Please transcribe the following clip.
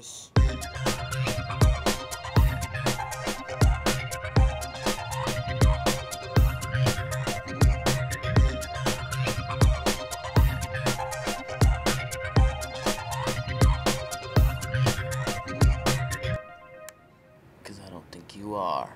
Cause I don't think you are.